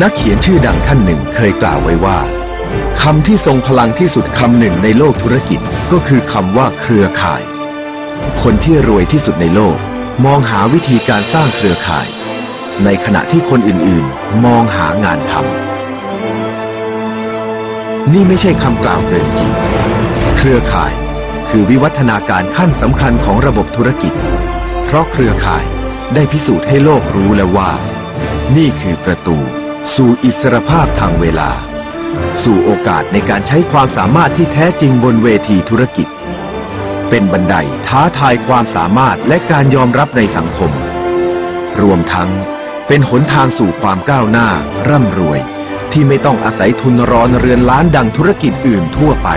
นักเขียนชื่อดังท่านหนึ่งเคยกล่าวไว้ว่าคำที่ทรงพลังที่สุดคำหนึ่งในโลกธุรกิจก็คือคำว่าเครือข่าย คนที่รวยที่สุดในโลก มองหาวิธีการสร้างเครือข่าย ในขณะที่คนอื่นๆ มองหางานทำนี่ไม่ใช่คำกล่าวเกินจริงเครือข่ายคือวิวัฒนาการขั้นสำคัญของระบบธุรกิจ เพราะเครือข่ายได้พิสูจน์ให้โลกรู้แล้วว่า นี่คือประตู สู่อิสรภาพทางเวลา สู่โอกาสในการใช้ความสามารถที่แท้จริงบนเวทีธุรกิจ เป็นบันไดท้าทายความสามารถและการยอมรับในสังคม รวมทั้งเป็นหนทางสู่ความก้าวหน้า ร่ำรวย ที่ไม่ต้องอาศัยทุนร้อนเรือนล้านดังธุรกิจอื่นทั่วไป